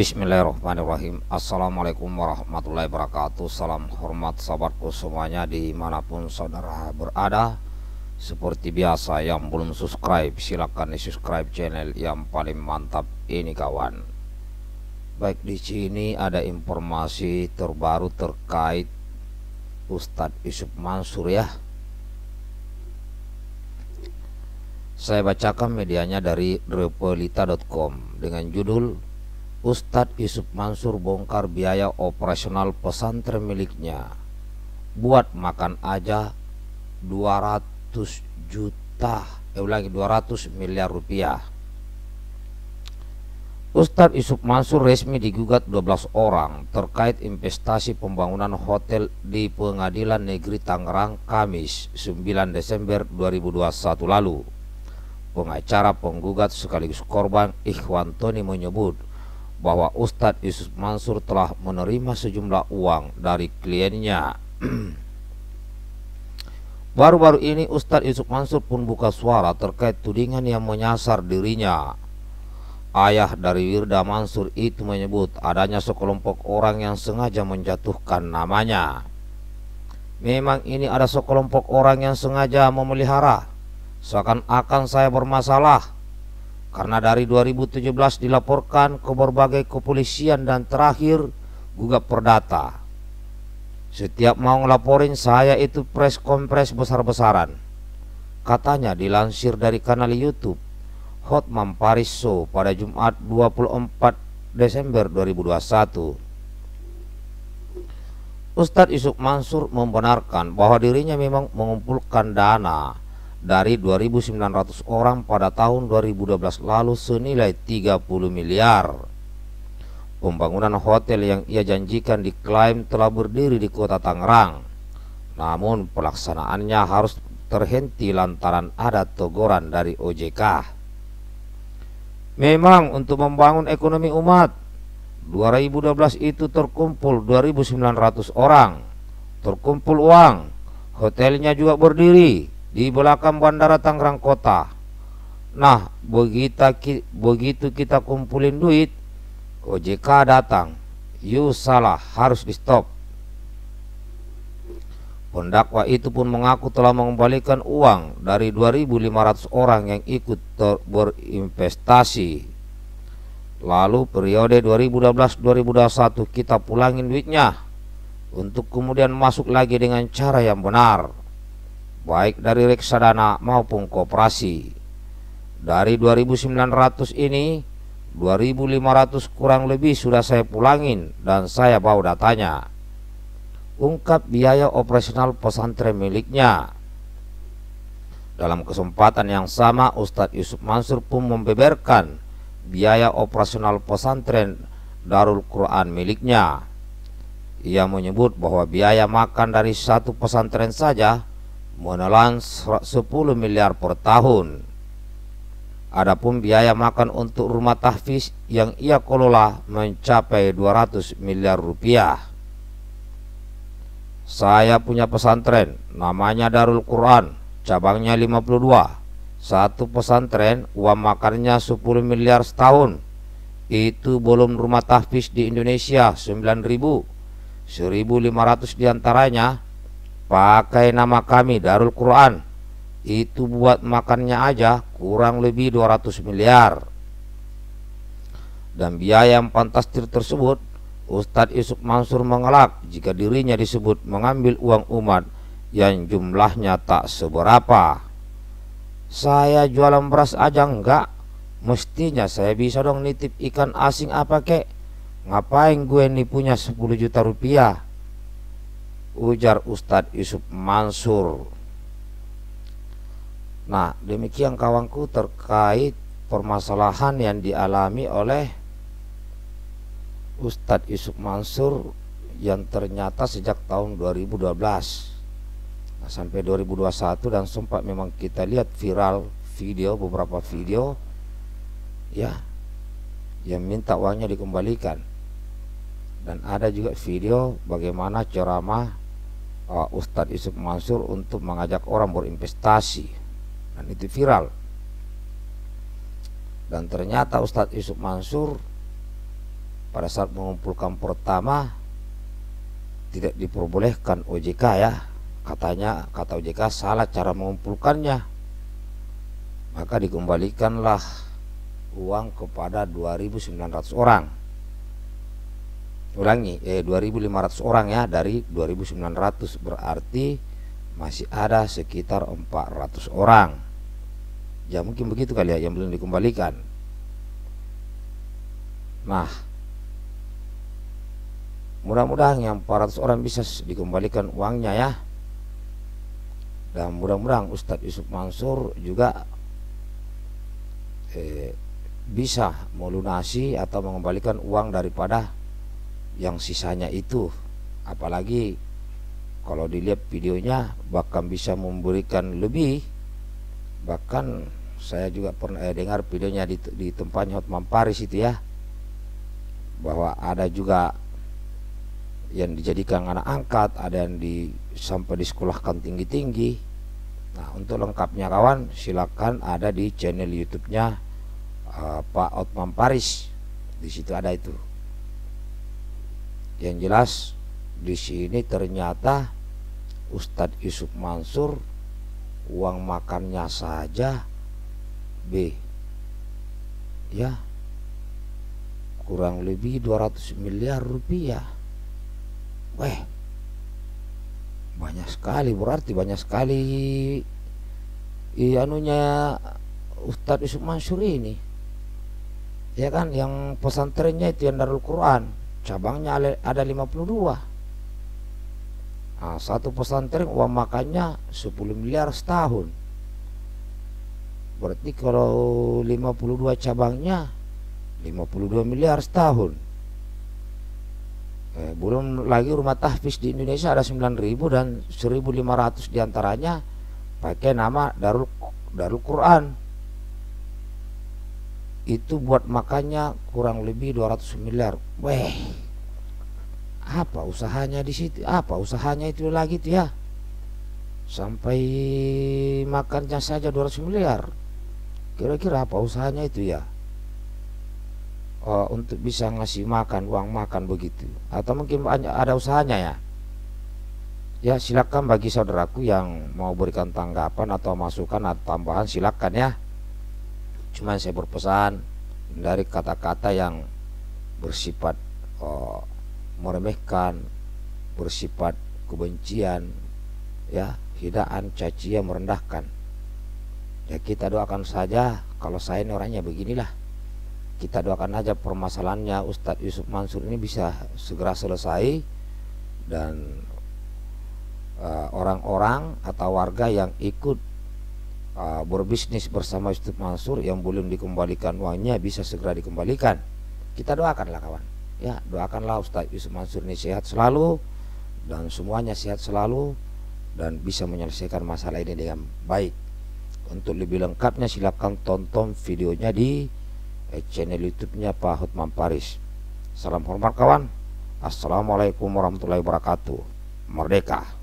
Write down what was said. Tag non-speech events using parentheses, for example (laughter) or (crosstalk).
Bismillahirrahmanirrahim. Assalamualaikum warahmatullahi wabarakatuh. Salam hormat sahabatku semuanya Di mana pun saudara berada. Seperti biasa yang belum subscribe Silahkan di subscribe channel yang paling mantap ini kawan. Baik di sini ada informasi terbaru terkait Ustadz Yusuf Mansur ya. Saya bacakan medianya dari repelita.com dengan judul Ustadz Yusuf Mansur bongkar biaya operasional pesantren miliknya. Buat makan aja 200 juta Eh ulangi 200 miliar rupiah. Ustadz Yusuf Mansur resmi digugat 12 orang terkait investasi pembangunan hotel di Pengadilan Negeri Tangerang Kamis 9 Desember 2021 lalu. Pengacara penggugat sekaligus korban Ikhwan Toni menyebut bahwa Ustadz Yusuf Mansur telah menerima sejumlah uang dari kliennya. (clears throat) Baru-baru ini Ustadz Yusuf Mansur pun buka suara terkait tudingan yang menyasar dirinya. Ayah dari Wirda Mansur itu menyebut adanya sekelompok orang yang sengaja menjatuhkan namanya. Memang ini ada sekelompok orang yang sengaja memelihara Seakan-akan saya bermasalah karena dari 2017 dilaporkan ke berbagai kepolisian dan terakhir gugat perdata. Setiap mau ngelaporin saya itu press kompres besar-besaran. Katanya dilansir dari kanal YouTube Hotman Paris Show pada Jumat 24 Desember 2021. Ustadz Yusuf Mansur membenarkan bahwa dirinya memang mengumpulkan dana dari 2.900 orang pada tahun 2012 lalu senilai 30 miliar. Pembangunan hotel yang ia janjikan diklaim telah berdiri di kota Tangerang. Namun pelaksanaannya harus terhenti lantaran ada teguran dari OJK. Memang untuk membangun ekonomi umat 2012 itu terkumpul 2.900 orang Terkumpul uang Hotelnya juga berdiri di belakang bandara Tangerang Kota. Nah, begitu begitu kita kumpulin duit, OJK datang. You salah, harus di stop. Pendakwa itu pun mengaku telah mengembalikan uang dari 2.500 orang yang ikut berinvestasi. Lalu periode 2012-2021 kita pulangin duitnya untuk kemudian masuk lagi dengan cara yang benar baik dari reksadana maupun koperasi. Dari 2.900 ini, 2.500 kurang lebih sudah saya pulangin dan saya bawa datanya. Ungkap biaya operasional pesantren miliknya. Dalam kesempatan yang sama, Ustadz Yusuf Mansur pun membeberkan biaya operasional pesantren Darul Quran miliknya. Ia menyebut bahwa biaya makan dari satu pesantren saja menelan 10 miliar per tahun. Adapun biaya makan untuk rumah tahfiz yang ia kelola mencapai 200 miliar rupiah. Saya punya pesantren namanya Darul Quran, cabangnya 52. Satu pesantren uang makannya 10 miliar setahun. Itu belum rumah tahfiz di Indonesia 9000. 1500 di antaranya pakai nama kami Darul Quran. Itu buat makannya aja kurang lebih 200 miliar. Dan biaya yang fantastis tersebut Ustadz Yusuf Mansur mengelak jika dirinya disebut mengambil uang umat yang jumlahnya tak seberapa. Saya jualan beras aja enggak. Mestinya saya bisa dong nitip ikan asing apa kek. Ngapain gue nih punya 10 juta rupiah ujar Ustadz Yusuf Mansur. Nah demikian kawanku terkait permasalahan yang dialami oleh Ustadz Yusuf Mansur yang ternyata sejak tahun 2012 nah, sampai 2021 dan sempat memang kita lihat viral video beberapa video ya yang minta uangnya dikembalikan. Dan ada juga video bagaimana ceramah uh, Ustadz Yusuf Mansur untuk mengajak orang berinvestasi. Dan itu viral. Dan ternyata Ustadz Yusuf Mansur pada saat mengumpulkan pertama tidak diperbolehkan OJK ya. Katanya kata OJK salah cara mengumpulkannya. Maka dikembalikanlah uang kepada 2.900 orang ulangi eh 2.500 orang ya dari 2.900 berarti masih ada sekitar 400 orang. Ya mungkin begitu kali ya yang belum dikembalikan. Nah mudah-mudahan yang 400 orang bisa dikembalikan uangnya ya. Dan mudah-mudahan Ustadz Yusuf Mansur juga eh, bisa melunasi atau mengembalikan uang daripada yang sisanya itu apalagi kalau dilihat videonya bahkan bisa memberikan lebih bahkan saya juga pernah eh, dengar videonya di, di tempatnya Hotman Paris itu ya bahwa ada juga yang dijadikan anak angkat, ada yang di sampai disekolahkan tinggi-tinggi. Nah, untuk lengkapnya kawan, silakan ada di channel YouTube-nya uh, Pak Otman Paris. Di situ ada itu. Yang jelas di sini ternyata Ustadz Yusuf Mansur uang makannya saja B. Ya kurang lebih 200 miliar rupiah. Weh, banyak sekali berarti banyak sekali i anunya Ustadz Yusuf Mansur ini. Ya kan yang pesantrennya itu yang Darul Quran, cabangnya ada 52. Nah, satu pesantren uang makannya 10 miliar setahun. Berarti kalau 52 cabangnya 52 miliar setahun eh, belum lagi rumah tahfiz di Indonesia ada 9000 dan 1500 di antaranya pakai nama Darul Darul Quran itu buat makannya kurang lebih 200 miliar. Weh apa usahanya di situ? Apa usahanya itu lagi tuh ya? Sampai makannya saja 200 miliar. Kira-kira apa usahanya itu ya? Uh, untuk bisa ngasih makan uang makan begitu. Atau mungkin ada usahanya ya? Ya silakan bagi saudaraku yang mau berikan tanggapan atau masukan atau tambahan silakan ya cuman saya berpesan dari kata-kata yang bersifat uh, meremehkan bersifat kebencian ya hidaan cacian merendahkan. Ya kita doakan saja. Kalau saya ini orangnya beginilah. Kita doakan aja permasalahannya. Ustadz Yusuf Mansur ini bisa segera selesai dan eh, orang-orang uh, atau warga yang ikut uh, berbisnis bersama Yusuf Mansur yang belum dikembalikan uangnya bisa segera dikembalikan kita doakanlah kawan ya doakanlah Ustadz Yusuf Mansur ini sehat selalu dan semuanya sehat selalu dan bisa menyelesaikan masalah ini dengan baik untuk lebih lengkapnya silahkan tonton videonya di eh, channel YouTube-nya Pak Hotman Paris. Salam hormat kawan. Assalamualaikum warahmatullahi wabarakatuh. Merdeka.